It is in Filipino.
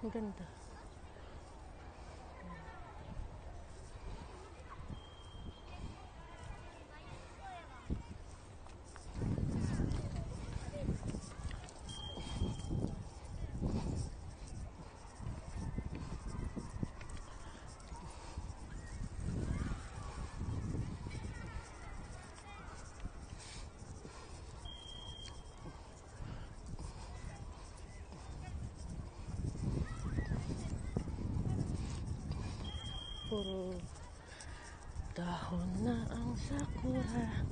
Ang ganda. puro dahon na ang sakura.